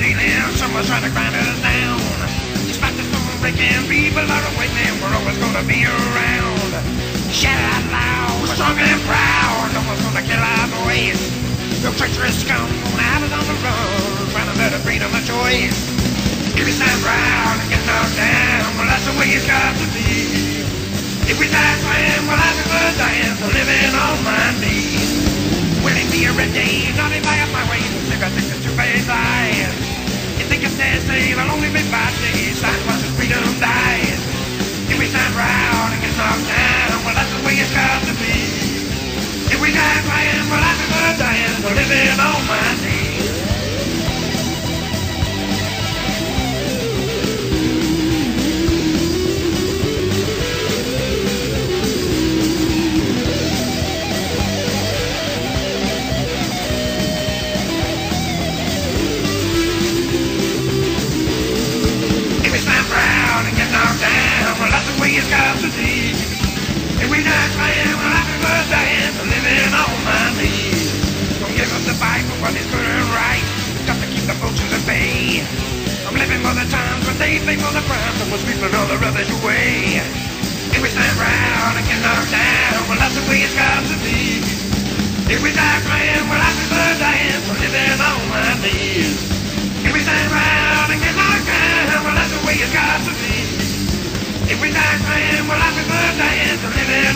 dealing, someone's trying to grind us down. Despite the storm breaking, people are awakening, we're always gonna be around. Shout out loud, we're strong and proud, no one's gonna kill our voice. No treacherous scum gonna have us on the run, trying to better freedom of choice. If we stand proud and get knocked down, well that's the way it's got to be. If we die trying, well I prefer dying to living on my proud and get knocked down, well that's the way it's got to be. If we die trying, they pay for the and we're sweeping all the rubbish away. If we stand proud and get knocked down, well that's the way it's got to be. If we die trying, well I prefer dying to living on my knees. If we stand round and get knocked down, well that's the way it's got to be. If we die trying, well I prefer dying to living on.